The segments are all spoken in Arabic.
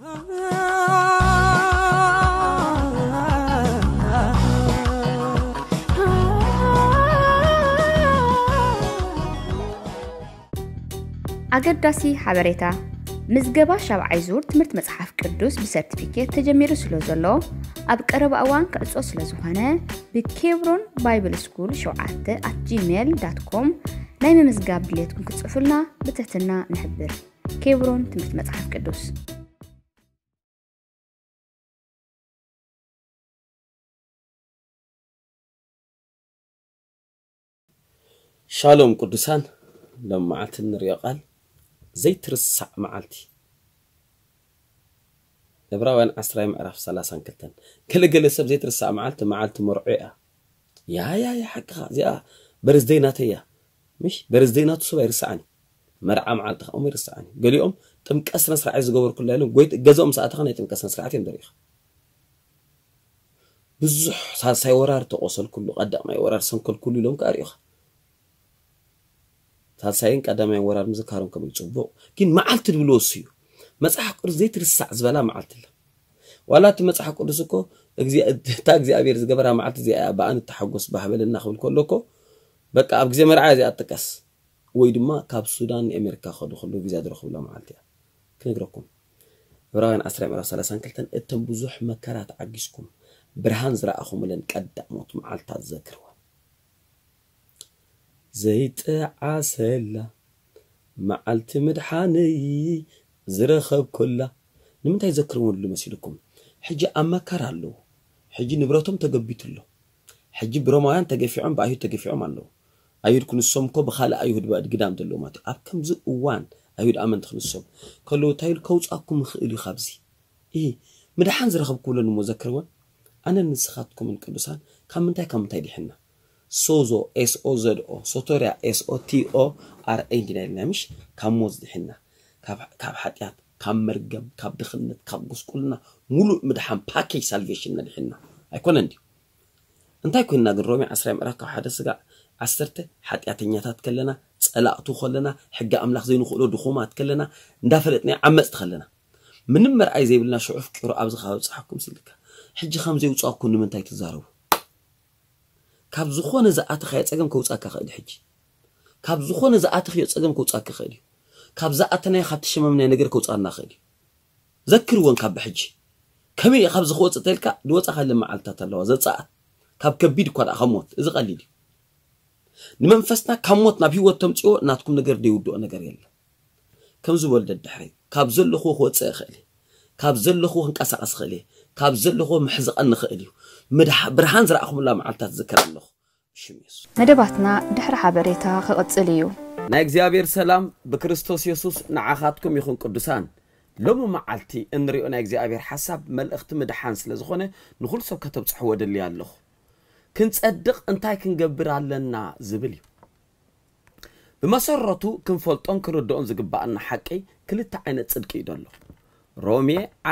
ኣገዳሲ ሓበሬታ ምዝገባ ሻብዓይ ዙር ትምህርቲ መፅሓፍ ቅዱስ ብሰርቲፊኬት ተጀሚሩ ስለ ዘሎ ኣብ ቀረባ እዋን ክዕፆ ስለ ዝኾነ ብኬብሮን ባይብል ስኩል 7 ኣት ጂሜል ዳት ኮም ናይ ምምዝጋብ ድሌትኩም ክትፅፉልና ብትሕትና ንሕብር ኬብሮን ትምህርቲ መፅሓፍ ቅዱስ شالوم قدسان لما عتن ريقال زي ترسع معلتي إبراهيم أسرائيل عرف سلاسا كتن كل جلسة زي ترسع معلت معلت مرعية يا يا يا حقها زي برز ديناتية مش برز دينات صبي رسعني مرعى معلت أمي رسعني قال يوم تم كسر نسرع عايز جور كل يوم قويت جزء أم ساعتها نيت مكسر نسرع تيم دريخ بزح صار سيورار تقصل كله قدام ما يورار سن كل كل يوم كاريخ ሳልሳይን ቀዳማይን ወራር ምዝካሮም ከመይ ፅቡቕ ግን መዓልቲ ድብሎ እሱ እዩ መፅሓፍ ቅዱስ ዘይትርሳዕ ዝበላ መዓልቲ ኣላ ዋላ እቲ መፅሓፍ ቅዱስ እኮ እታ እግዚኣብሔር ዝገበራ መዓልቲ እዚ ብኣን እተሓጎስ ባህበለና ክብል ከሎ እኮ በቃ ኣብ ግዜ መርዓያ እዚኣ ጥቀስ ወይ ድማ ካብ ሱዳን ንኣሜሪካ ከዱ ከሉ ግዜ ዝረኽብሎ መዓልቲ እያ ክነግረኩም ዕብራውያን 10 ምዕራፍ 32 እተን ብዙሕ መከራ ተዓጊስኩም ብርሃን ዝረኣኹምለን ቀዳሞት መዓልታት ዘክርዋ زيت عسلا معلت مدحاني زرخب كلا نمتى يذكرون اللي مسيلكم حجي أما كرالو حجي نبرتهم تجبيت له حجي برمايان تجفيعهم بعيد تجفيعهم له أيود كن الصوم كوب خال أيود بعد قدام تلومات أب كم زوان أيود أمن تخل الصوم كلو تايل كوز أكو مخيري خبزي إيه مدحان زرخب كلا نمذكرون أنا نسخاتكم الكبسان كم تاي كم تاي دي ሶዞ ኤስ ኦ ሶቶርያ ኤስ ኦ ቲ ኦ ኤ ምሽ ካብ ሞት ካብ ሓጢኣት ካብ መርገም ካብ ድኽነት ካብ ጉስቁልና ሙሉእ ምድሓን ፓኬጅ ሳልቬሽን ነድሕና ኣይኮነ እንዲ እንታይ ኮይንና ግን ሮሜ 10 ምዕራፍ ካብ ሓደ ስጋዕ ዓሰርተ ሓጢኣተኛታት ከለና ፀላእቱ ከለና ሕጊ ኣምላኽ ዘይንኽእሎ ድኹማት ከለና እንዳፈለጥና ዓመፅቲ ከለና ምንም መርኣይ ዘይብልና ሽዑፍ ቂሩ ኣብዚ ካብ ፅሓኩም ስልካ ሕጂ ከም ንምንታይ ትዛረቡ ካብ ዝኾነ ዝኣተኻዮ ፀገም ከውፃካ ክእል ሕጂ ካብ ዝኾነ ዝኣተኽዮ ፀገም ከውፃካ ክእል እዩ ካብ ዝኣተናዮ ካብ ትሸመምናይ ነገር ከውፃና ክእል እዩ ዘክርዎን ካብ ብሕጂ ከመይ ካብ ዝኽወፅ ተልካ ዝወፃኻ ለመዓልትታት ኣለዋ ዘፃኣት ካብ ከቢድ እኳ ደኣ ካብ ሞት እዚ ቀሊል እዩ ንመንፈስና ካብ ሞት ናብ ሂወት ተምፅዎ ናትኩም ነገር ደይውድኦ ነገር የለን ከም ዝበልደ ድሕሪ ካብ ዘለኹዎ ክወፅእ ይኽእል ካብ ዘለኹዎ ክንቀሳቐስ ይኽእል ካብ ዘለኹዎ ምሕዝቐኒ ይኽእል እዩ ብርሃን ዝረእኹምላ መዓልትታት ዝከር ኣለኹ ሽም የሱስ መደባትና ድሕሪ ሓበሬታ ክቕፅል እዩ ናይ እግዚኣብሔር ሰላም ብክርስቶስ የሱስ ንዓኻትኩም ይኹን ቅዱሳን ሎሚ መዓልቲ እንሪኦ ናይ እግዚኣብሔር ሓሳብ መልእኽቲ ምድሓን ስለ ዝኾነ ንኹሉ ሰብ ከተብፅሕዎ ደልያ ኣለኹ ክንጸድቕ እንታይ ክንገብር ኣለና ዝብል እዩ ብመሰረቱ ክንፈልጦን ክንርድኦን ዝግባአና ሓቂ ክልተ ዓይነት ጽድቂ እዩ ደሎ ሮሜ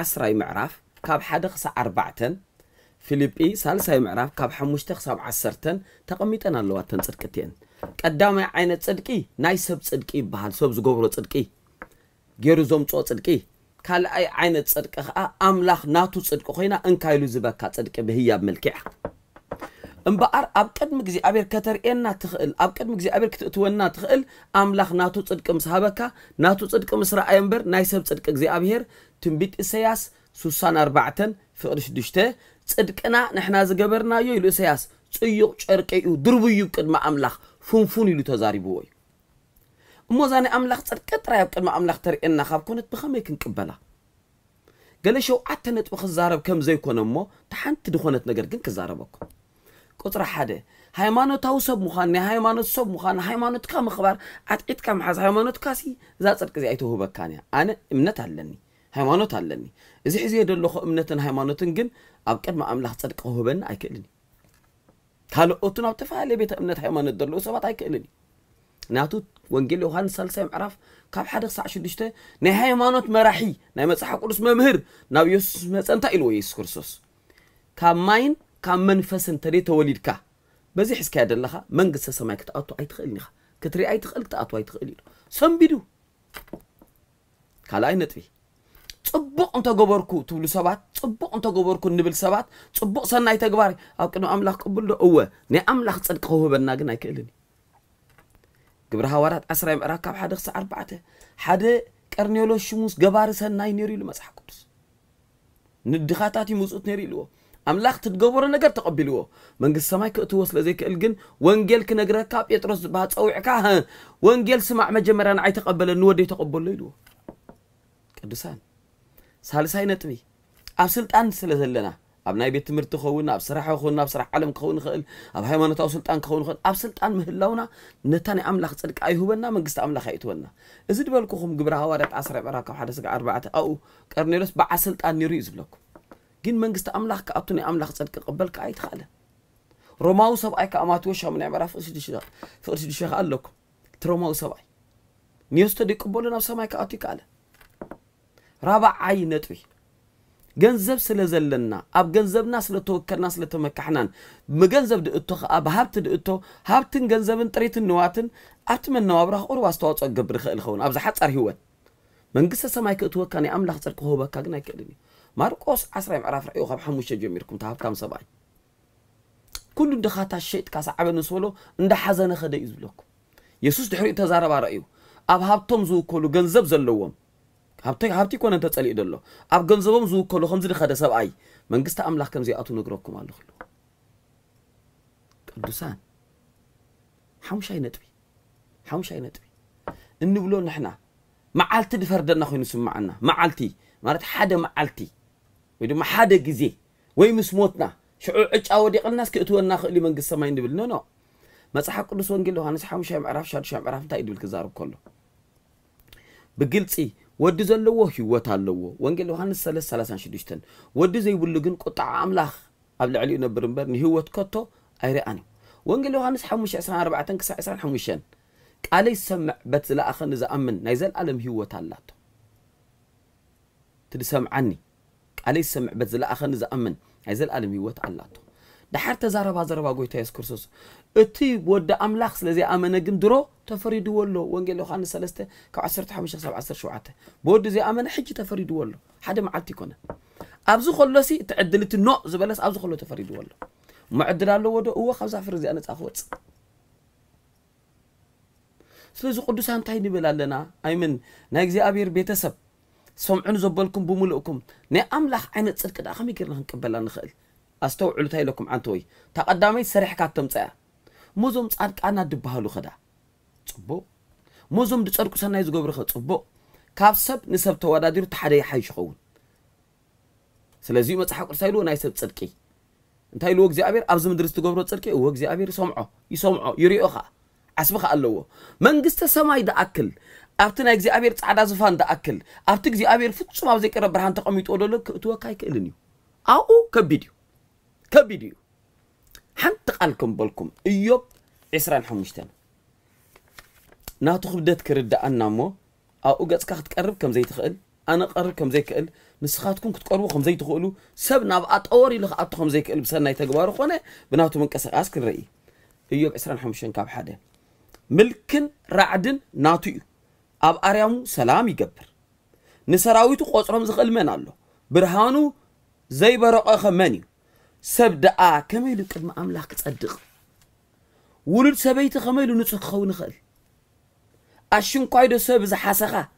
10 ምዕራፍ ካብ 1 ክሳብ 4 ፊልጲ ሳልሳይ ምዕራፍ ካብ ሓሙሽተ ክሳብ ዓሰርተን ተቐሚጠን ኣለዋተን እተን እየን ቀዳማይ ዓይነት ፅድቂ ናይ ሰብ ፅድቂ ይበሃል ሰብ ዝገብሮ ፅድቂ ገይሩ ዘምፅኦ ፅድቂ ካልኣይ ዓይነት ፅድቂ ከዓ ኣምላኽ ናቱ ፅድቂ ኮይና እንካይሉ ዝበካ ፅድቂ ብህያብ መልክዕ እምበኣር ኣብ ቅድሚ ግዜ ኣብር ከተርእየና ትኽእል ኣብ ቅድሚ ግዜ ኣብር ክትእትወና ትኽእል ኣምላኽ ናቱ ፅድቂ ምስ ሃበካ ናቱ ፅድቂ ምስ ረኣየ እምበር ናይ ሰብ ፅድቂ እግዚኣብሄር ትንቢት እሰያስ 64 ፍቅዲ 6 ጽድቅና ንሕና ዝገበርናዮ ኢሉ እሰያስ ጽዩቕ ጨርቂ እዩ ድርብዩ ቅድሚ ኣምላኽ ፉንፉን ኢሉ ተዛሪብዎ እዩ እሞ እዛ ናይ ኣምላኽ ጽድቂ ጥራይ ኣብ ቅድሚ ኣምላኽ ተርእየና ካብ ኮነት ብኸመይ ክንቅበላ ገለ ሸውዓተ ነጥቢ ክዛረብ ከም ዘይኮነ እሞ ተሓንቲ ድኾነት ነገር ግን ክዛረበኩም ቁፅሪ ሓደ ሃይማኖታዊ ሰብ ምዃን ናይ ሃይማኖት ሰብ ምዃን ሃይማኖትካ ምኽባር ኣጥቂትካ ምሓዝ ሃይማኖትካ ሲ እዛ ፅድቂ እዚኣ ኣይተውህበካን እያ ኣነ እምነት ኣለኒ هيمانوت علني إذا حزية دلوا خو منتن هيمانوتن جن أبكر ما أملاح صدق أهوبن أيكلني هل أتنا بتفعل بيت منت هيمانوت دلوا سبعة أيكلني ناتو وانجيل يوحنا سال سام عرف كاب حد الساعة شو دشته نهاية مانوت مراحي نهاية مسح كورس مهر نبيوس مسنتا إلو يس كورسوس كام ماين كام منفس انتري توليد كا بزي حس كاد الله خا من قصة سماك تقطو أي تخلني خا كتري أي تخلك تقطو أي تخلني سام بدو كلا أي صبق انت غبركو تبلو سبات صبق انت غبركو نبل سبات صبق سناي تغبار اب قدم املاح قبل دو هو ني املاح صدق هو بنا غنا يكلني ግብረ ሃዋርያት 10 ምዕራፍ ካብ 1 ክሳብ 4 ሓደ ቀርኔሎስ ሽሙስ ገባሪ ሰናይ ነይሩ ኢሉ መፅሓፍ ቅዱስ ንድኻታት ይምፅኡት ነይሩ ኢልዎ ኣምላኽ ትትገብሮ ነገር ተቐቢልዎ መንግስቲ ሰማይ ክእትዎ ስለ ዘይክእል ግን ወንጌል ክነግረካ ጴጥሮስ ዝበሃል ፀዊዕካ ወንጌል ስማዕ መጀመርያ ንዓይ ተቐበለ ንወደይ ተቐበሎ ኢልዎ ቅዱሳን سالساي نتبي أب سلطان سلسلنا أب ناي بيت مرت خونا أب سرحة خونا أب سرح علم خون خل أب هاي ما نتاو سلطان خون خل أب سلطان مهلونا نتاني أملاخ صدق أي هوبنا من قست أملاخ أيتونا إزد بالكم جبر هوارت عصر براك حدا سق أربعة أو كارنيرس بع سلطان نريز بلوك جن من قست أملاخ كأبتني أملاخ صدق قبلك أي تخاله روماو سبعي كأمات وشها من عبارة فقرش دشها فقرش دشها قال لكم تروماو سبعي نيوستدي قبولنا بسماي كأتي كاله رابعاي نتوي جنزب سلزلنا أب جنزب ناس لتوكل ناس لتمكحنا مجنزب دقتو أب هبت دقتو هبتن جنزبن طريت النواتن أتمنى وابره أروى استوات أجبر خيل خون أبز حتى أرهوت من قصة سماي كتوه كان أملاخ ترك هو بكاجنا يكلمي ماركوس عسرة معرف رأيه خب حموش جميركم تهاب كام سبعين كل دخات الشيء كاس عبد نسولو عند حزن خد يزبلكم يسوع دحري تزار برأيه أب هبتم زو كل جنزب زلوهم هبتي هبتي كون انت تسالي دلو اب غنزبوم زو كلو خمز دي خده سب اي منغست املاح كمزي اتو نغروكم الله خلو قدسان حمشاي نطبي حمشاي نطبي اني بلو نحنا نسمع دفردنا ما نسمعنا ما مرات حدا معالتي ويدو ما حدا غزي وي مسموتنا شعو اچا ودي قلناس كيتونا خلي منغست ما ينبل نو نو مصحح قدس وانجيل يوحنا حمشاي معراف شاد شاد معراف تا يدبل كزارو كلو بقلصي ود زلوا هيوة تلوا وانجيل يوحنس ثلاثة ثلاثة شديشتن ود زي بلجن قطع عملاخ قبل علي نبرمبر هيوة كتو أيراني وانجيل يوحنس حمش عسران أربعة تنكس عسران حمشان قال يسمع بتلا أخن إذا أمن نيزل ألم هيوة تلاتو تدسمعني قال يسمع بتلا أخن إذا أمن نيزل ألم هيوة تلاتو دحر تزارب ازارب قويتا يس كرسوس اتي ود املاخس سلزي أمنا قن درو تفريدو والله وانجل خان سلسته كو عسر تحمشة سبع عسر شوعته بود زي أمنا حجي تفريدو والله حدا معلتي كنا أبزو خلصي تعدلت نو زبالس أبزو خلو تفريدو والله معدل الله ودو هو خمسة فرزي أنا تأخوت سلزو قدوس هانتاي نبل لنا أيمن نايزي أبير بيتسب سمعن زبالكم بملؤكم نأملاح عين تصدق دا خمي كرنا هنقبلها نخل استو علتا لكم انتوي تقدامي سريح كاتمصا موزوم صادق انا دبهالو خدا صبو موزوم دصرق سناي زغبر خ صبو كاب سب نسب توادادير تحدا يحيش خون سلازي مصحق رسايلو ناي سب صدقي انتاي لو اغزابير ابز مدرس تغبرو صدقي او اغزابير سمعو يسمعو يريوخا اسبخا الله منغست سماي دا اكل ابتنا اغزابير صادا زفان دا اكل ابت اغزابير فتصم ابزي قرب برهان تقميطو دولو توكاي كيلنيو او كبيديو ከቢድ እዩ ሓንቲ ቃል ክንበልኩም እዮብ 25 ናቱ ክብደት ክርዳኣና እሞ ኣብኡ ገጽካ ክትቀርብ ከም ዘይትኽእል ኣነ ቀርብ ከም ዘይክእል ንስኻትኩም ክትቀርቡ ከም ዘይትኽእሉ ሰብ ናብኣ ጠወር ኢሉ ክኣቱ ከም ዘይክእል ብሰናይ ተግባሩ ኾነ ብናቱ ምንቀስቃስ ክንርኢ እዮብ 25 ካብ ሓደ ምልክን ራዕድን ናቱ እዩ ኣብ ኣርያሙ ሰላም ይገብር ንሰራዊቱ ቆፅሮም ዝኽእል መን ኣሎ ብርሃኑ ዘይበረቐኸ መን እዩ سب دعاء كما يلو قدم أملاك تصدق ولد سبيت كما يلو نصح خون خل أشون قايد سب زحسخة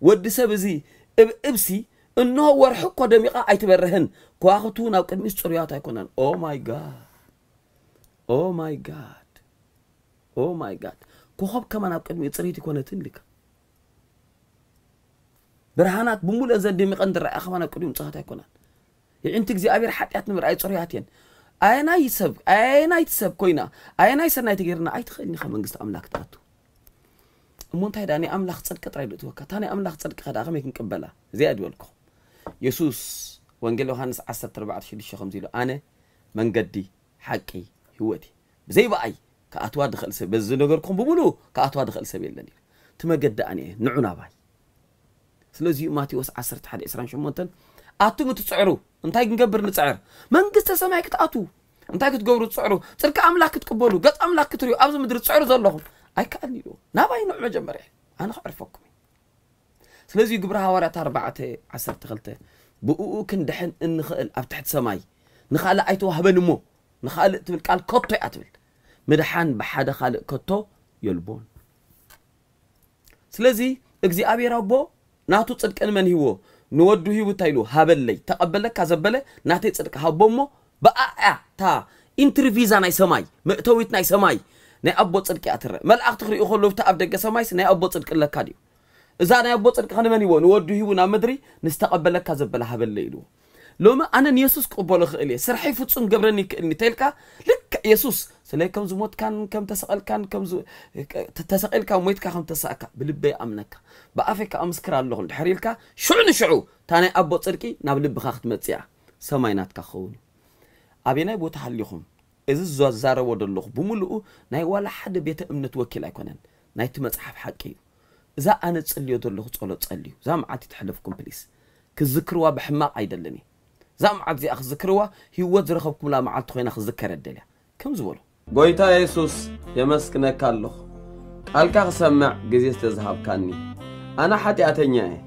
ود سب زي اب ابسي إنه ورح قدم يقع أيتبرهن كواختون أو قدم يستريات يكونن أو ماي جاد أو ماي جاد أو ماي جاد كوخب كمان أو قدم يتريت يكونن تنلك برهانات بمول أزدي مقدر أخوانا كلهم صحة يكونن ይዕንቲ እግዚኣብሔር ሓጢኣት ንምርኣይ ፀሩያትእየን ኣየናይ ሰብ ኣየናይቲ ሰብ ኮይና ኣየናይ ሰናይ ተገይርና ኣይትኽእልኒ ኻ መንግስቲ ኣምላክ ትኣቱ እሞ እንታይ ዳ ናይ ኣምላኽ ፀድቂ ጥራይ ዶ እትወካ እታ ናይ ኣምላኽ ፀድቂ ከዳ ከመይ ክንቅበላ እዚኣ ድበልኩም የሱስ ወንጌል ዮሃንስ 14 ከምዚ ኢሉ ኣነ መንገዲ ሓቂ ህይወት እዩ ብዘይበኣይ ከኣትዋ ድኽእል ሰብ በዚ ነገርኩም ብምሉእ ከኣትዋ ድኽእል ሰብ የለን ኢሉ እቲ መገዲ ኣነ እየ ንዑ ናባይ ስለዚኡ ማቴዎስ 1128 ኣቱ ምትፅዕሩ እንታይ ክንገብር ንፅዕር መንግስተ ሰማይ ክትኣትዉ እንታይ ክትገብሩ ትፅዕሩ ፅርቂ ኣምላክ ክትቅበሉ ገፅ ኣምላክ ክትርዩ ኣብዚ ምድሪ ትፅዕሩ ዘለኹም ኣይከኣልን ኢሉ ናባይ ንዑ መጀመርያ ኣነ ክዕርፈኩም ስለዚ ግብሪ ሃዋርያት 4 12 ብእኡ ክንድሕን እንኽእል ኣብ ትሕቲ ሰማይ ንኻልእ ኣይተዋህበን እሞ ንኻልእ ትብል ቃል ከቶ እያ ትብል ምድሓን ብሓደ ካልእ ከቶ የልቦን ስለዚ እግዚኣብሔር ኣቦ ናቱ ጽድቅን መንሂዎ ንወዱ ሂቡት ኢሉ ሃበለይ ተቐበለ ካዘበለ ናተይ ጽድቂ ሃቦ እሞ ብኣያ ታ ኢንትርቪዛ ናይ ሰማይ ምእተዊት ናይ ሰማይ ናይ ኣቦ ጽድቂ እያ ትርአ መላእኽቲ ክሪኡ ከለዉ ብታ ኣብ ደገ ሰማይስ ናይ ኣቦ ጽድቂ ለካ ድዩ እዛ ናይ ኣቦ ጽድቂ ከንመን ሂዎ ንወዱ ሂቡ ናብ ምድሪ ንስተቐበለካ ዘበለ ሃበለ ኢልዎ ሎሚ ኣነ ንየሱስ ክቕበሎ ክእል እየ ስርሐይ ፍፁም ገብረኒ ይክእልኒ ተይልካ ልክዕ የሱስ ስለይ ከም ዝሞትካን ከም ተሰቐልካን ተሰቂልካ ሞይትካ ከም ተሳእካ ብልበይ ኣምነካ ብኣፈይ ከዓ ምስክር ኣለኹ ድሕር ኢልካ ሽዑ ንሽዑ እታ ናይ ኣቦ ፅድቂ ናብ ልብኻ ክትመፅያ ሰማይ ናትካ ክኸውን እዩ ኣበይ ቦታ ሃልኹም እዚ ዝዛረቦ ዘለኹ ብምሉኡ ናይ ዋላ ሓደ ቤተ እምነት ወኪል ኣይኮነን ናይቲ መፅሓፍ ሓቂ እዩ እዛ ኣነ ፀልዮ ዘለኹ ፀሎት ፀልዩ እዛ መዓልቲ ትሕለፍኩም ፕሊስ ክዝክርዋ ብሕማቕ ኣይደልን እየ زعم عبد زي هي وزر خبكم لا معلت خوينا أخذ ذكر الدليل كم زوله قويتا يسوس يمسكنا كله قال كاخ سمع قزيز كاني أنا حتي أتنياه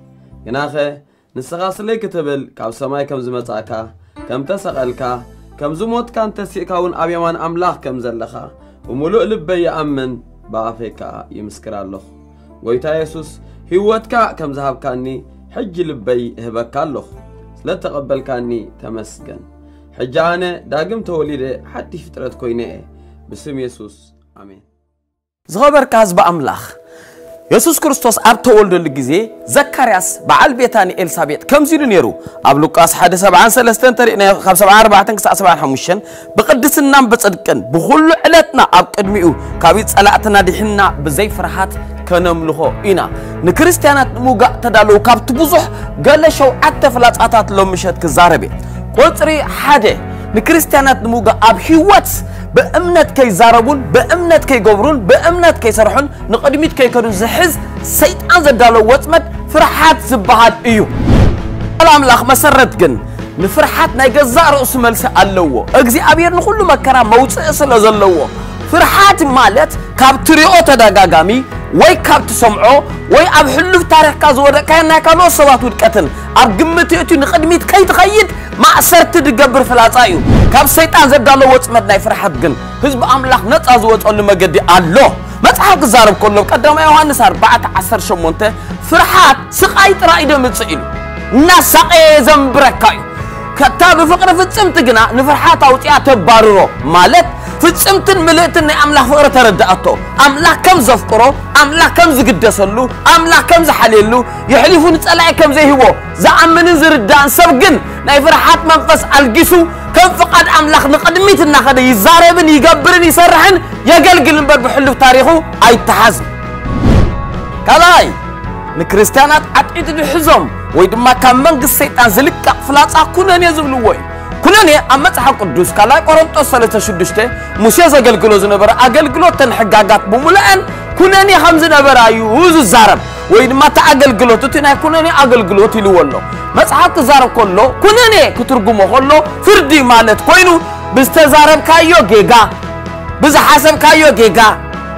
يناخي نسغاس لي كتبل كاب سماي كم زمتاكا كم تسغلكا كم زموت كان تسيكاون أبيوان أملاخ كم زلخا وملوء لبي أمن بافيكا يمسكرا الله قويتا يسوس هي وتكا كم زهاب كاني حج لبي هبكا ስለተቐበልካኒ ተመስገን ሕጂ ኣነ ዳግም ተወሊደ ሓድሽ ፍጥረት ኮይነ እየ ብስም የሱስ ኣሜን ዝኸበርካ ህዝቢ ኣምላኽ የሱስ ክርስቶስ ኣብ ተወልደሉ ግዜ ዘካርያስ በዓል ቤታን ኤልሳቤጥ ከምዚ ኢሉ ነይሩ ኣብ ሉቃስ 1 73 እንተሪእናዮ ካብ 74 ክሳብ 75 ብቅድስናን ብፅድቅን ብኩሉ ዕለትና ኣብ ቅድሚኡ ካብኡ ፀላእትና ድሕና ብዘይ ፍርሃት ከነምልኾ ኢና ንክርስትያናት ንምውጋእ ተዳለዉ ካብቲ ብዙሕ ገለ ሸውዓተ ፍላፃታት ሎምሸት ክዛረብ ቁፅሪ ሓደ ንክርስትያናት ንምውጋእ ኣብ ሂወት ብእምነት ከይዛረቡን ብእምነት ከይገብሩን ብእምነት ከይሰርሑን ንቕድሚት ከይከዱን ዝሕዝ ሰይጣን ዘዳለዎ ወፅመድ ፍርሓት ዝበሃል እዩ ኣምላኽ መሰረት ግን ንፍርሓት ናይ ገዛእ ርእሱ መልሲ ኣለዎ እግዚኣብሔር ንኩሉ መከራ መውፅእ ስለ ዘለዎ ፍርሓት ማለት ካብ ትሪኦ ተደጋጋሚ ወይ ካብ ትሰምዖ ወይ ኣብ ሕሉፍ ታሪክካ ዝወደእካዮ ናይ ካልኦት ሰባት ውድቀትን ኣብ ግምት እትዩ ንቕድሚት ከይትኸይድ ማእሰርቲ ድገብር ፍላፃ እዩ ካብ ሰይጣን ዘዳሎ ወፅመት ናይ ፍርሓት ግን ህዝቢ ኣምላኽ ነፃ ዝወፀሉ መገዲ ኣሎ መፅሓፍ ክዛረብ ከሎ ቀዳማይ ዮሃንስ 418 ፍርሓት ስቃይ ጥራይ ደምፅእ ኢሉ እናሳቀየ ዘንብረካ እዩ ከታ ብፍቅሪ ፍፅምቲ ግና ንፍርሓት ኣውፅያ ተባርሮ ማለት ፍጽምትን ምልእትን ናይ ኣምላኽ ፍቕሪ ተረዳእቶ ኣምላኽ ከም ዘፍቅሮ ኣምላኽ ከም ዝግደሰሉ ኣምላኽ ከም ዝሓልየሉ የሕሊፉ ንጸላኢ ከም ዘይህቦ ዝኣምንን ዝርዳእን ሰብ ግን ናይ ፍርሓት መንፈስ ኣልጊሱ ከም ፍቓድ ኣምላኽ ንቕድሚት እናኸደ ይዛረብን ይገብርን ይሰርሕን የገልግል እምበር ብሕሉፍ ታሪኹ ኣይተሓዝን ካልኣይ ንክርስትያናት ዓጢድ ድሕዞም ወይ ድማ ካብ መንግስት ሰይጣን ዝልቀቕ ፍላጻ ኩነን እየ ዝብልዎ እዩ كلني أمت حق قدوس كلا قرنطس سلسة شدشته مسيس أجلجلو أجل أجلجلو تنحجاجات بملأن كلني حمز نبرة يوز الزرب وين ما تأجلجلو تتنا كلني أجلجلو تلوولو مسحات زارب كله كلني كترجمه كله فردي مالت كوينو بستزارب كايو جيجا بز حسب كايو جيجا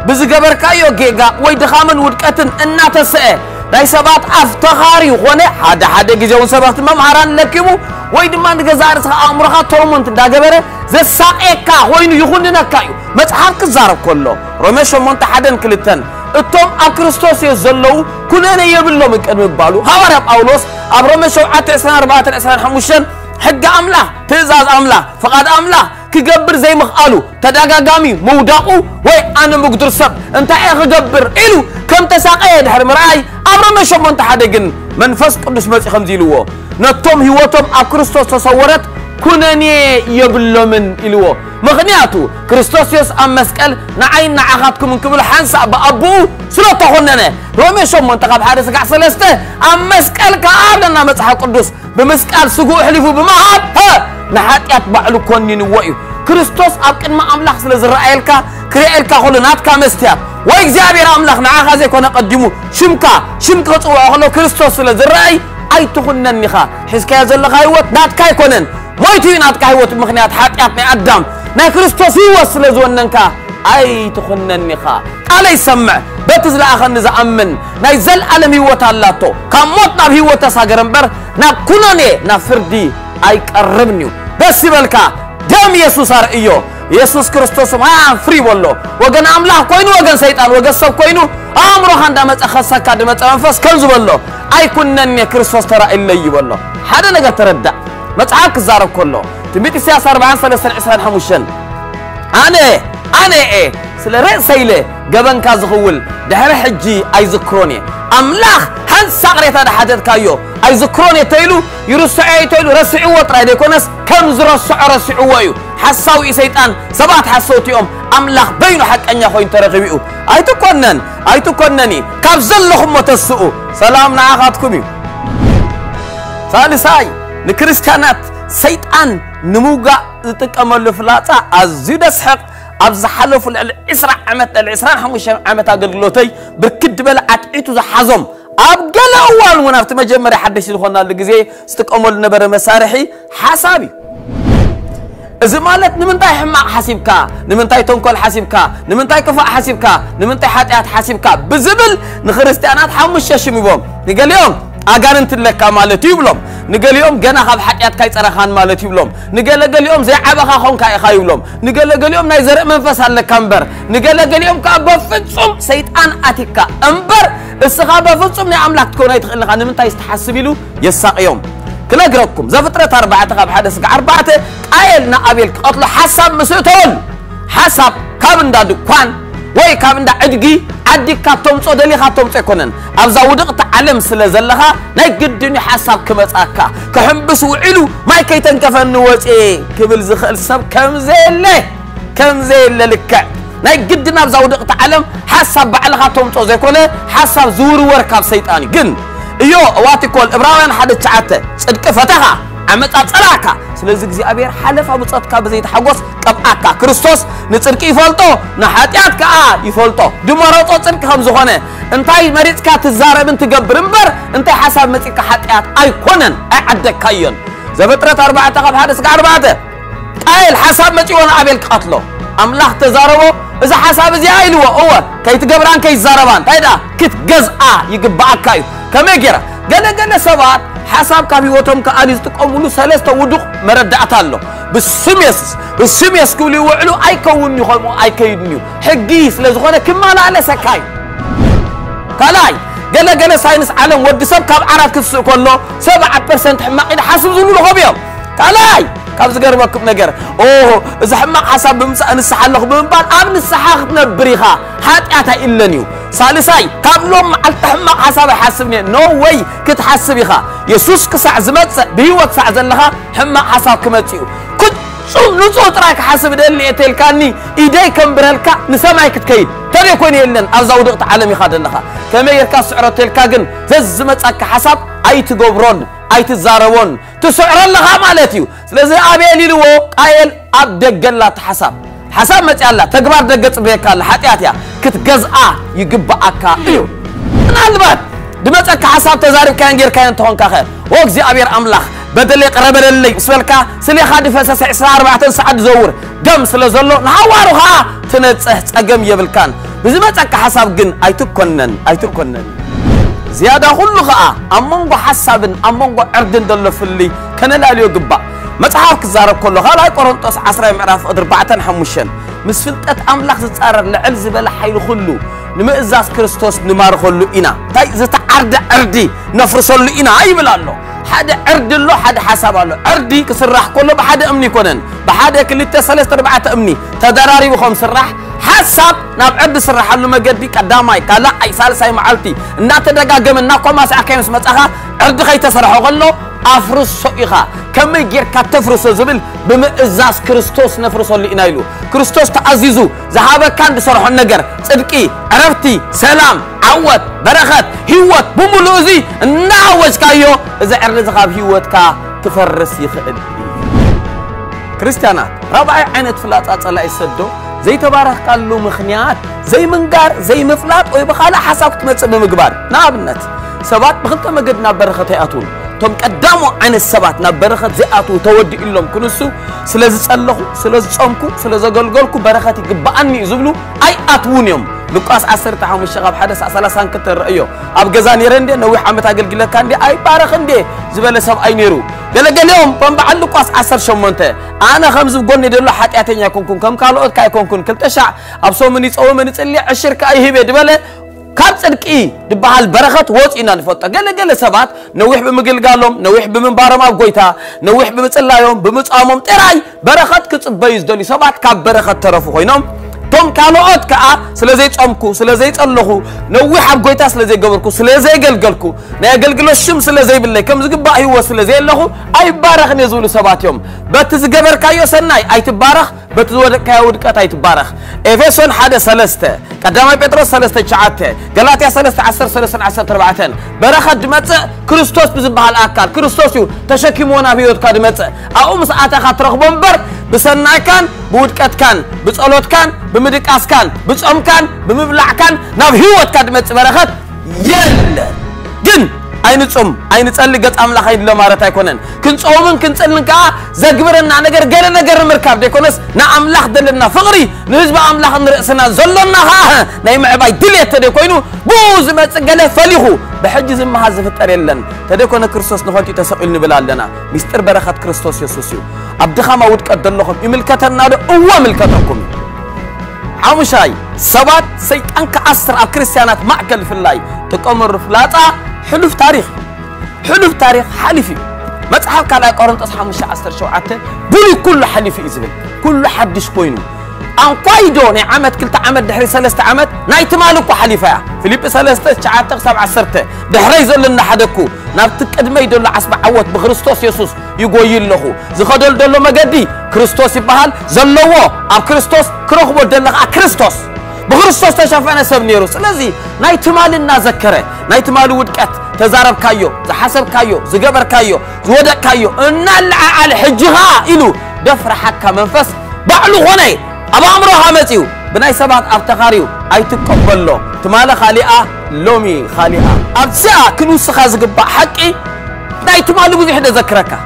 بز جبر كايو جيجا ويدخامن ودكتن الناتسئ ናይ ሰባት ኣፍ ተኻሪ ይኾነ ሓደ ሓደ ግዜ እውን ሰባት ድማ መምሃራን ነኪቡ ወይ ድማ ንገዛ ርእስኻ ኣእምሮኻ ቶርሞንት እንዳገበረ ዘሳቀየካ ኮይኑ ይኹንነካ እዩ መፅሓፍ ክዛረብ ከሎ ሮሜ 8 ሓደን ክልተን እቶም ኣብ ክርስቶስ እዮ ዘለዉ ኩነነ የብሎም ቅድሚ ይባሉ ሃዋርያ ጳውሎስ ኣብ ሮሜ 7 24 25 ሕጊ ኣምላኽ ትእዛዝ ኣምላኽ ፍቓድ ኣምላኽ كجبر زي مخالو قالوا تداجا جامي موداقو وي أنا مقدر سب أنت إيه كجبر إلو كم تساقي دحر مرأي أمر ما شو من تحدقن من فس قدس مسيح خمزيلوه نتوم هيوتهم أكريستوس تصورت ኩነኔ የብሎምን ኢልዎ ምክንያቱ ክርስቶስ ኣብ መስቀል ንዓይን ንዓኻትኩምን ክብል ሓንሳ ብኣቦኡ ስለተኾነነ ሮሜ 8 ካብ ሓደ ስጋዕ ሰለስተ ام መስቀል ከዓ ኣለና قدس ቅዱስ سقو ስጉኡ بمهاب ها ንኃጢአት ባዕሉ ኮኒንዎ እዩ ክርስቶስ ኣብ ቅድሚ ኣምላኽ ስለ ዝረኣየልካ ክርአየልካ ኸሉ ናትካ መስትያት ወይ እግዚኣብሔር ኣምላኽ ንዓኻ ዘይኮነ ቀዲሙ ሽምካ ሽምቲ ክፅውዖ ከሎ ክርስቶስ ስለ ዝረአይ ኣይትኹነን ኢኻ ሒዝካዮ ዘለኻ ህይወት ናትካ ኣይኮነን ሞይቱ እዩ ናትካ ህይወት ምክንያት ሓጢኣት ናይ ኣዳም ናይ ክርስቶስ ህይወት ስለ ዝወነንካ ኣይትኹነን ኢኻ ቃል ይሰምዕ በቲ ዝለኣኸኒ ዝኣምን ናይ ዘለኣለም ህይወት ኣላቶ ካብ ሞት ናብ ህይወት ተሳገረ እምበር ናብ ኩነኔ ናብ ፍርዲ ኣይቀርብን እዩ ደስ ይበልካ ደም ኢየሱስ አርእዮ ኢየሱስ ክርስቶስ ማን ፍሪ ወሎ ወገን አምላኽ ኮይኑ ወገን ሰይጣን ወገን ሰብ ኮይኑ ኣእምሮኻ እንዳመፀ ኸሳካ ድመፀ መንፈስ ከም ዝበሎ ኣይኩነን ክርስቶስ ተራእለይ በሎ ሓደ ነገር ተረዳእ መፅሓፍ ክዛረብ ከሎ ትንቢት ኢሳያስ 4325 ኣነ ኣነ ስለ ርእሰ ኢለ ገበንካ ዝኽውል ድሕሪ ሕጂ ኣይዝክሮን እየ أملاخ هن سقري تاد حدد كايو أي ذكرون يتيلو يرسو أي تيلو رسعو وطرأي ديكونس كم زرسو رسعو ويو حساو إي سيطان سبات حساو تيوم أملاخ بينو حك أن يخوين ترغيبئو أي تكونن أي تكونني كاب زلخم متسعو سلام ناقاتكم ثالثاي نكريستيانات سيطان نموغا لتك أمر لفلاتا أزيد أسحق ኣብ ዝሓለፉ ልዕሊ 20 ዓመት ልዕሊ 25 ዓመት ኣገልግሎተይ ብርክት ዝበለ ኣጥዒቱ ዝሓዞም ኣብ ገለ እዋን እውን ኣብቲ መጀመርያ ሓደሽቲ ዝኾናሉ ግዜ ዝጥቀመሉ ነበረ መሳርሒ ሓሳብ እዩ እዚ ማለት ንምንታይ ሕማቕ ሓሲብካ ንምንታይ ተንኮል ሓሲብካ ንምንታይ ክፋእ ሓሲብካ ንምንታይ ሓጢኣት ሓሲብካ ብዝብል ንክርስትያናት ሓሙሽተ ሽም ይቦም ንገሊኦም ኣጋንንት ለካ ማለት እዩ ይብሎም ንገሊኦም ገና ካብ ሓጢኣት ካይፀረኻን ማለት ይብሎም ንገለገሊኦም ዘይዓበኻ ኾንካ ኢኻ ይብሎም ንገለገሊኦም ናይ ዘርኢ መንፈስ ኣለካ እምበር ንገለገሊኦም ከዓ በፍጹም ሰይጣን ኣቲካ እምበር እስኻ በፍጹም ናይ ኣምላክ ትኮን ኣይትኽእልኻ ንምንታይ ዝተሓስብ ኢሉ የሳቅዮም ክነግረኩም ዘፍጥረት ኣርባዕተ ካብ ሓደ ስጋ ኣርባዕተ ቃየል ንኣቤል ክቐትሎ ሓሳብ ምስእተወሉ ሓሳብ ካብ እንዳ ድኳን ወይ ካብ እንዳ ዕድጊ ዓዲግካ ተምፆ ደሊኻ ተምፆ ኣይኮነን ኣብዛ ውድቕቲ ዓለም ስለ ዘለኻ ናይ ግድን ሓሳብ ክመፃካ ክሕምብስ ውዒሉ ማይ ከይተንከፈኒ ወፅአ ክብል ዝኽእል ሰብ ከምዘየለ ከምዘየለ ልክዕ ናይ ግድን ኣብዛ ውድቕቲ ዓለም ሓሳብ ባዕልኻ ተምፆ ዘይኮነ ሓሳብ ዝውርወር ካብ ሰይጣን እዩ ግን እዮ እዋት ይኮል ዕብራውያን ሓደ ትሽዓተ ጽድቂ ፈተኻ عمت أتلاك سلزق زي أبير حلف أبو كاب بزيت حقوس كم أكا كرستوس نترك يفلتو نحاتيات كآل يفلتو دمارات أتن كهم زخنة انتاي مريض كات الزارة من تقبل مبر انت حسب متي كحاتيات أي كونن أعد كيون زبترة أربعة تقب هذا سك أربعة أي الحساب متي وانا أبيل قتلو أملاه تزاربو إذا حساب زي أيلو هو كي تقبران كي زاربان تايدا كت جزء يقبل أكاي كم يجرى ገለ ገለ ሰባት ሓሳብ ካብ ሂወቶም ከኣኒ ዝጥቀምሉ ሰለስተ ውዱቕ መረዳእታ ኣሎ ብስም የሱስ ብስም የስ ክብሉ ይውዕሉ ኣይከውን ከምኡ ኣይከይድን እዩ ሕጊ ስለ ዝኾነ ክመላለሰካ እዩ ካልኣይ ገለ ገለ ሳይንስ ዓለም ወዲ ሰብ ካብ ዓራት ክትስእ ከሎ 7 ፐርሰንት ሕማቕ ኢድ ሓስብ ዝብሉ ኸብ እዮም ካልኣይ كابز غير مكب نجر اوه اذا حما حساب بمسا انسح الله بمبال ام نسح اخذنا بريخا حات اتا الا نيو سالساي كابلوم معلت حما حساب حاسبني نو no واي كنت حاسب يخا يسوس كسع زمت بيوت سع زلها حما حساب كمتيو كنت شو نصو تراك حاسب دل اللي اتيل كاني ايدي كم برالكا نسامعي كتكيد تاني يكون يلن ابزاو دقت عالمي خاد لها كما يركا سعر تيلكا جن زز زمت اك حساب اي تغبرون اي تزارون تسعر لها مالتيو ስለዚህ አቤል ይልዎ ቃየል ኣብ ደገላት ሓሳብ ሓሳብ መፅያላ ተግባር ደገ ፅበየካ ኣላ ሓጢኣት እያ ክትገዝኣ ይግባኣካ እዩ ምናልባት ድመፀካ ሓሳብ ተዛሪብካዮን ጌርካዮ እንትኾንካ ኸ ወ እግዚኣብሔር ኣምላኽ በደለይ ቀረበለለይ ምስ በልካ ስለኻ ድፈሰሰ 24 ሰዓት ዝዘውር ደም ስለ ዘሎ ንሓዋሩ ከዓ ትነፅሕ ፀገም የብልካን ብዝመፀካ ሓሳብ ግን ኣይትኮነን ኣይትኮነን ዝያዳ ኩሉ ከዓ ኣብ መንጎ ሓሳብን ኣብ መንጎ ዕርድን ዘሎ ፍልይ ከነላልዮ ግባእ መጽሓፍ ክዛረብ ከሎ ካልኣይ ቆሮንጦስ 10 ምዕራፍ ቁጥሪ 4 5 ምስ ፍልጠት ኣምላኽ ዝፃረር ልዕል ዝበለ ሓይሊ ኩሉ ንምእዛዝ ክርስቶስ ንማርኸሉ ኢና እንታይ ዝተዓርደ ዕርዲ ነፍርሰሉ ኢና ይብል ኣሎ ሓደ ዕርዲ ኣሎ ሓደ ሓሳብ ኣሎ ዕርዲ ክስራሕ ከሎ ብሓደ እምኒ ይኮነን ብሓደ ክልተ ሰለስተ ኣርባዕተ እምኒ ተደራሪቡ ከም ስራሕ ሓሳብ ናብ ዕርዲ ስራሓሉ መገዲ ቀዳማይ ካልኣይ ሳልሳይ መዓልቲ እናተደጋገመ እናኳማስዓካ ምስ መፅኻ ዕርዲ ከይተሰርሖ ከሎ أفرس إخا كم يجير كتفرس زبل بمئزاز كريستوس نفرس اللي إنايلو كريستوس تعزيزو زهابة كان بصرح النقر صدقي عرفتي سلام عوت برخت هيوت بمولوزي نعوج كايو إذا أرزقها خاب كا تفرس يخئل كريستيانات ربعي عينت فلات أطلع يسدو زي تبارك قال له ዘይተባረኽ ካሉ ምኽንያት ዘይምንጋር ዘይምፍላጥ ወይ ብኻልእ ሓሳብ ክትመፅእ ብምግባር ንኣብነት سبات ብክልተ መገዲ ናብ በረኸታ ይኣትውን تم قدامو عن السبات نبرخت زئاتو تودي إلهم كنسو سلازي تسلخو سلازي تصمكو سلازي قلقلكو برخاتي قبعني زبلو أي أتون لقاس عصر تحام الشغب حدث سلاسان كتر رأيو أب رندي نوي حمد أقل قلت كان دي أي بارخن دي زبالة سب أي نيرو قال قال بام بعد لقاس عصر شمونته أنا خمس بقولني دلو حتى أتني أكون كم كالو أتكا يكون كن كل تشع أبصو مني تصو مني تسلي عشر كأي هبة دبالة ካብ ፅድቂ ዝበሃል በረኸት ወፂና ንፈልጦ ገለገለ ሰባት ነዊሕ ብምግልጋሎም ነዊሕ ብምንባሮም ኣብ ጎይታ ነዊሕ ብምፅላዮም ብምፃሞም ጥራይ በረኸት ክፅበዩ ዝደልዩ ሰባት ካብ በረኸት ተረፉ ኮይኖም دوم كانوا أتكا سلزيت أمكو سلزيت اللهو نوي حب قيتا سلزيت جبركو سلزيت جل جلكو نيا جل جلو شم سلزيت بالله كم زق باهي هو سلزيت اللهو أي بارخ نزول سبعة يوم بتز جبر كايو سناي أي تبارخ بتزود كايود كتا أي تبارخ إفسون حدا سلستة قدام أي بترس سلستة شعاتة جلاتي سلستة عشر سلستة عشر تربعتين برخ دمتة كريستوس بزبها الأكل كريستوس يو تشكي مونا بيوت كدمتة أقوم ساعة خطر خبمبر بسناي كان بود كات كان بسألوت كان بمد بدقاسكان بصمكان بمبلعكان ناب هيوتكا دمت بركات يل جن عين صوم عين صلي غص املاح ايد لمارت ايكونن كن صومن كن صلن كا زغبرنا ነገር ገለ ነገር ምርካብ ደይኮነስ ንኣምላኽ ዘለና ፍቕሪ ንህዝቢ ኣምላኽ ንርእስና ዘሎና ከዓ ናይ ምዕባይ ድልየት ተደይ ኮይኑ ብኡ ዝመፅእ ገለ ፈሊኹ ብሕጂ ዝመሃዝ ዝፍጠር የለን ተደይኮነ ክርስቶስ ንኾንቲኡ ተሰቂሉ ንብል ኣለና ምስጢር በረኸት ክርስቶስ የሱስ እዩ ኣብ ድኻማ ውድቀት ዘለኹም ይምልከተና ዶ እዎ ምልከተኩም እዩ عمشاي سبات سيت أنك أسر كريستيانات معقل في الله تقمر فلاتا في تاريخ في تاريخ حلفي متحف كلا مش أسر شو عتة بلي كل حلفي إزبل كل حدش كوينو ኣንኳይዶ ናይ ዓመት 2 ዓመት ድሕሪ 3 ዓመት ናይ ትማል እኳ ሓሊፋ እያ ፊልጵ 3 9 ክሳብ 10 ድሕረይ ዘሎ እናሓደኩ ናብቲ ቅድመይ ደሎ ዓስባ ዓወት ብክርስቶስ የሱስ ይጎይ ኣለኹ ዝኸደል ደሎ መገዲ ክርስቶስ ይበሃል ዘለዎ ኣብ ክርስቶስ ክረኽቦ ደለ ከዓ ክርስቶስ ብክርስቶስ ተሸፈነ ሰብ ነይሩ ስለዚ ናይ ትማል እናዘከረ ናይ ትማል ውድቀት ተዛረብካዮ ዝሓሰብካዮ ዝገበርካዮ ዝወደቅካዮ እናለዓዓል ሕጂኻ ኢሉ ደፍርሓካ መንፈስ ባዕሉ ኾነ أبا أمره هامتيو بناي سبات أفتخاريو أي تقبل له تمالا خاليئة لومي خاليئة أبساء كنو سخاز قبع حقي داي تمالو بزي حدا ذكركا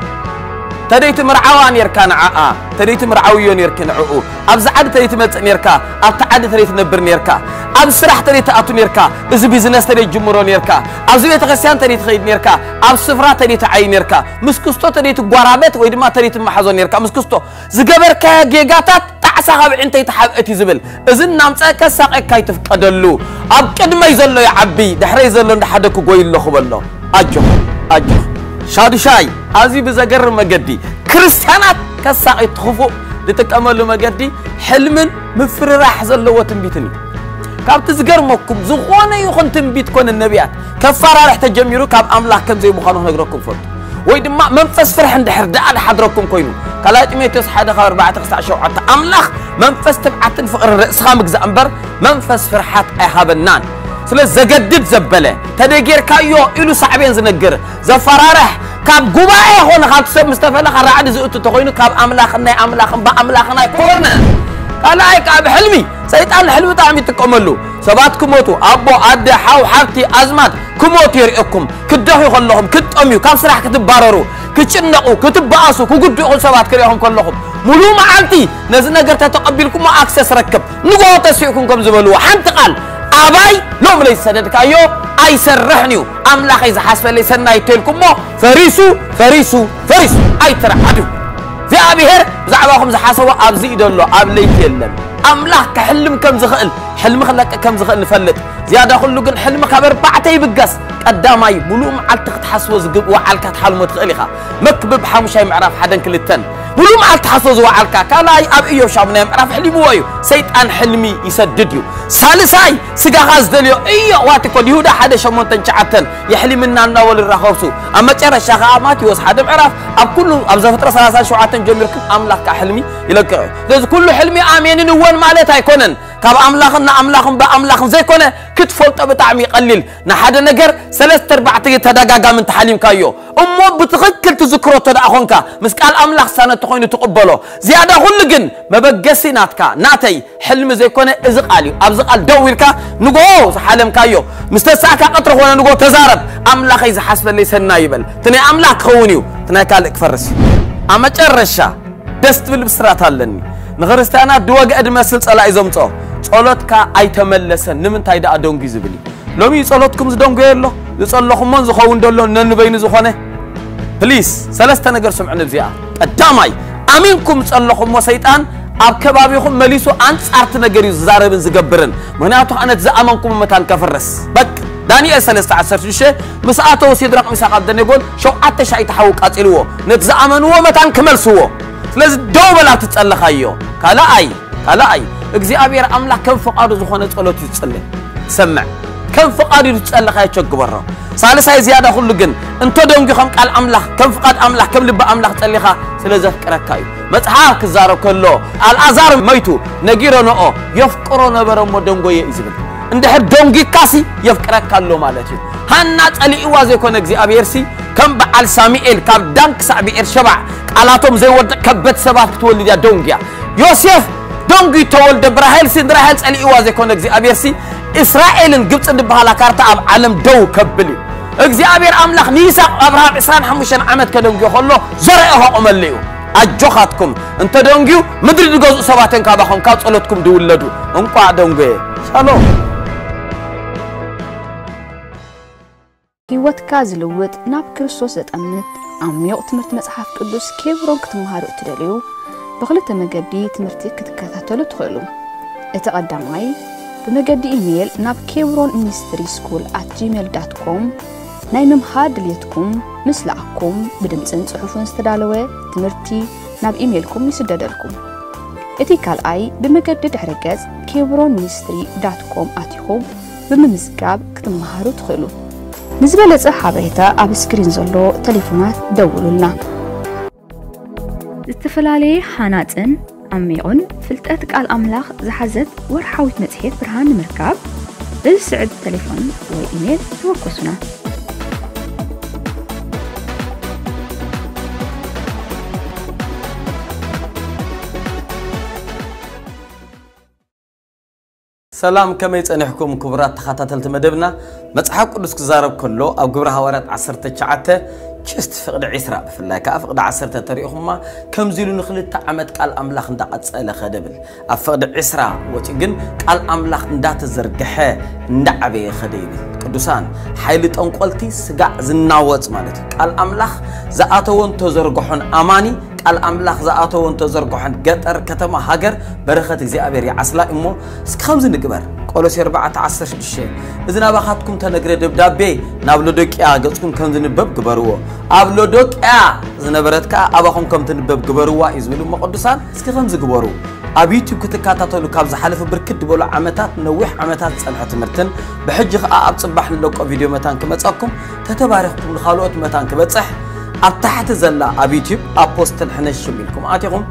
تريت مرعوان يركان عاء آه. تريت مرعويون يركن عؤو أبز عد تريت مت نيركا أبت عد تريت نبر نيركا أبز سرح تريت أتو نيركا أبز بيزنس تريت جمرو نيركا أبز ويت غسيان تريت خيد نيركا أبز سفرة تريت عي نيركا مسكستو تريت قرابت ويد ما تريت نيركا مسكستو زقبر كا جيجاتات ሓሳብ ዕንተይ ተሓብአት እዩ ዝብል እዚ እናምፀ ከሳቀካ ይትፍቀደሉ ኣብ ቅድመይ ዘሎ ይዓቢ ድሕረይ ዘሎ እንዳሓደ ክጎይ ኣለኹ በሎ ኣጆ ኣጆ ሻዱሻይ ኣዝዩ ብዘገርም መገዲ ክርስቲያናት ከሳቂ ትኽፉእ ዝጥቀመሉ መገዲ ሕልምን ምፍርራሕ ዘለዎ ትንቢትን እዩ ካብቲ ዝገርመኩም ዝኾነ ይኹን ትንቢት ኮነ ነቢያት ከፈራርሕ ተጀሚሩ ካብ ኣምላክ ከም ዘይምዃኑ ክነግረኩም ፈልጡ ويد ما منفس فرح دحر دعاد حضركم كينو كلايت ميتوس حدا خبر بعد تقص عشوع تأملخ منفس تبعتن فقر الرأس خامك زأمبر منفس فرحات أهاب النان سلا زجدد زبلة تدقير كايو إلو صعبين زنقر زفرارح كاب جوايه هون خاطس مستفلا خرعد زوتو تقولينو كاب أملخ ناي أملخ با أملخ ناي كورنر قال عليك أب حلمي سيدان حلم طعمي تكملو سبات كموتو أبو أدي حاو حارتي أزمات كموتو يرئكم كدهو يخلوهم كد أميو كام سرح كتبارارو كتنقو كتبعاسو كقدو يخل سبات كريهم كلهم ملو ما عالتي نزلنا قرتا تقبلكم ما أكسس ركب نقو تسيقكم كم زبلو حانتقال أباي لوم ليس سددك أيو أي سرحنيو أملاخي زحاس فليسنا يتلكم مو فريسو فريسو فريسو أي ترحبيو اغزابير زعماكم زحاسوا ابزيد الله ابليك يلن املاك حلم كم زخل حلم خلك كم زخل نفلت زياده كله كن حلم كبر بعتي بقص قداماي بلوم عالتخت حسوز وعالكت حلم تخليها مكبب حمشي معرف حدا كلتن ብሉም ኣልተሓሶ ዝወዓልካ ካልኣይ ኣብ ኢዮብ ሻሙናይ ምዕራፍ ሕሊምዎ እዩ ሰይጣን ሕልሚ ይሰድድ እዩ ሳልሳይ ስጋኻ ዝደልዮ እዮ ዋት ኮል ይሁዳ ሓደ ሸሞንተን ሸዓተን የሕልምና እናበሉ ይራኸብሱ ኣብ መጨረሻ ከዓ ማቴዎስ ሓደ ምዕራፍ ኣብ ኩሉ ኣብ ዘፍጥረ 37 ጀሚርኩም ኣምላኽካ ሕልሚ ይለቅዕ እዩ ስለዚ ኩሉ ሕልሚ ኣሜንን እወን ማለት ኣይኮነን ካብ ኣምላኽና ኣምላኽን ብኣምላኽን ዘይኮነ ክትፈልጦ ብጣዕሚ ይቐሊል ንሓደ ነገር ሰለስተ ኣርባዕተ ተደጋጋሚ እንተሓሊምካ እዮ እሞ ብትኽክል ትዝክሮ ተደኣ ኮንካ ምስ ቃል ኣምላኽ ሳነቲ ኮይኑ ትቕበሎ ዝያዳ ኩሉ ግን መበገሲ ናትካ ናተይ ሕልሚ ዘይኮነ እዚ ቃል እዩ ኣብዚ ቃል ደው ኢልካ ንጎ ዝሓለምካዮ ምስ ተሳእካ ቀጥሪ ኮነ ንጎ ተዛረብ ኣምላኸይ ዝሓስበለይ ሰና ይበል እቲ ናይ ኣምላኽ ክኸውን እዩ እቲ ናይ ካልእ ክፈርስ ኣብ መጨረሻ ደስ ትብል ብስራት ኣለኒ ንክርስትያናት ድወግአ ድመስል ፀላእ እዩ ዘምፅኦ ጸሎትካ ኣይተመለሰን ንምንታይ ደኣ ደንጉ ዝብል እዩ ሎሚ ጸሎትኩም ዝደንጉ የሎ ዝጸለኹሞን ዝኸውን ደሎ ነንበይኑ ዝኾነ ፕሊስ ሰለስተ ነገር ስምዑን እዚኣ ቀዳማይ ኣሚንኩም ጸለኹሞ ሰይጣን ኣብ ከባቢኹም መሊሱ ኣንጻርቲ ነገር እዩ ዝዛረብን ዝገብርን ምክንያቱ ኣነት ዝኣመንኩም እመታን ከፍርስ በቅ ዳንኤል 316 ምስ ኣተው ሲድራቅ ሚሳቅ ኣብደነጎን ሸውዓተ ሻይ ተሓዊ ቃፂልዎ ነቲ ዝኣመንዎ መታን ክመልስዎ ስለዚ ደው በላ ትጸለኻዮ ካልኣይ ካልኣይ እግዚአብሔር አምላክ ከም ፍቃዱ ዝኾነ ጸሎት እዩ ዝጸልይ ሰምዕ ከም ፍቃዱ እዩ ዝጸለኻ የቸግበሮ ሳልሳይ ዝያዳ ኩሉ ግን እንተ ደንጊኹም ቃል ኣምላኽ ከም ፍቓድ ኣምላኽ ከም ልቢ ኣምላኽ ጸሊኻ ስለ ዘፍቅረካ እዩ መጽሓፍ ክዛረብ ከሎ ኣልኣዛር መይቱ ነጊሮ ንኦ የፍቅሮ ነበረ እሞ ደንጎየ እዩ ዝብል እንድሕር ደንጊካሲ የፍቅረካ ኣሎ ማለት እዩ ሃና ጸሊእዋ ዘይኮነ እግዚኣብሔርሲ ከም በዓል ሳሙኤል ካብ ዳን ክሳዕ ብኤርሸባዕ ቃላቶም ዘይወድቕ ከበት ሰባት ክትወልድ እያ ደንጊያ ዮሴፍ ደንጉ ይተወልደ ብራሄል ሲ ንራሄል ፀሊእዋ ዘይኮነ እግዚኣብሔር ሲ እስራኤልን ግብፅን ዝበሃላ ካርታ ኣብ ዓለም ደው ከብል እዩ እግዚኣብሔር ኣምላኽ ንይስቅ ኣብርሃም 25 ዓመት ከደንጉዮ ከሎ ዘርአ ከቆመለ እዩ ኣጆኻትኩም እንተ ደንጉዩ ምድሪ ንገዝኡ ሰባትን ካባኹም ካብ ጸሎትኩም ድውለዱ እንቋዕ ደንጎየ ሰሎም ህይወትካ ዝልውጥ ናብ ክርስቶስ ዘጠምት ዓሚቕ ትምህርቲ መጽሓፍ ቅዱስ ኬብሮን ክትመሃሩ እትደልዩ ብኽልተ መገዲ ትምህርቲ ክትከታተሉ ትኽእሉ እቲ ቐዳማይ ብመገዲ ኢሜይል ናብ ኬብሮን ሚኒስትሪ ስኩል ኣት ጂሜል ዳት ኮም ናይ ምምሃር ድልየትኩም ምስ ለኣኩም ብድምፅን ጽሑፉን ዝተዳለወ ትምህርቲ ናብ ኢሜይልኩም ይስደደልኩም እቲ ካልኣይ ብመገዲ ድሕረ ገጽ ኬብሮን ሚኒስትሪ ዳት ኮም ኣትኹም ብምምዝጋብ ክትመሃሩ ትኽእሉ ንዝበለጸ ሓበሬታ ኣብ ስክሪን ዘሎ ቴሌፎናት ደውሉልና ዝተፈላለየ ሓናፅን ዓሚቑን ፍልጠት ቃል ኣምላኽ ዝሓዘት ወርሓዊት መፅሔት ብርሃን ንምርካብ ብዝስዕብ ቴሌፎን ወይ ኢሜይል ተወከሱና ሰላም ከመይ ፀኒሕኩም ክቡራት ተኸታተልቲ መደብና መፅሓፍ ቅዱስ ክዛረብ ከሎ ኣብ ግብረ ሃዋርያት 19 ጀስት ፍቕዲ 20 ብፍላይ ከዓ ፍቕዲ 10 ተሪኢኹማ ከምዚ ኢሉ ንክልተ ዓመት ቃል ኣምላኽ እንዳቐፀለ ኸደብል ኣብ ፍቕዲ 20 ወፂ ግን ቃል ኣምላኽ እንዳተዘርግሐ እንዳዓበየ ኸደ ይብል ቅዱሳን ሓይሊ ጠንቆልቲ ስጋዕ ዝናወፅ ማለት እዩ ቃል ኣምላኽ ዝኣተወን ተዘርግሖን ኣማኒ ቃል ኣምላኽ ዝኣተወን ተዘርግሖን ገጠር ከተማ ሃገር በረኸት እግዚኣብሔር ይዓስላ እሞ እስኪ ከምዚ ንግበር قلوسي ربعة عصر شدشة إذن أبا خاتكم تنقري دبدابي نابلو دوكيا قلتكم كم تنبب قبروه أبلو دوكيا إذن أبردكا أبا خم كم تنبب قبروه إزويلو مقدسان سكتم زقبرو أبي يوتيوب كتكاتاتو لكابز حالف بركت بولو عمتات نويح عمتات سنحة مرتن بحجيخ أب صباح للوكو فيديو متان كما تساكم تتباريخكم الخالوات متان كما تسح أب تحت زلا أبي يوتيوب أب بوست الحنش منكم آتيكم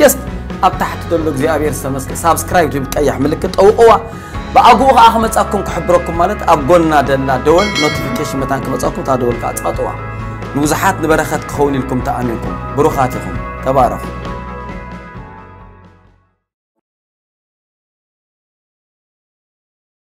يست أب تحت دولو زي أبير سمسك سابسكرايب جيب كأي حملك تقوقوه بأقوى أحمد أكون كحبركم مالت أقولنا دنا دول نوتيفيكيشن متان كم تأكل تادول كات نوزحات نبرخت خوني لكم تأمينكم بروخاتكم تبارخ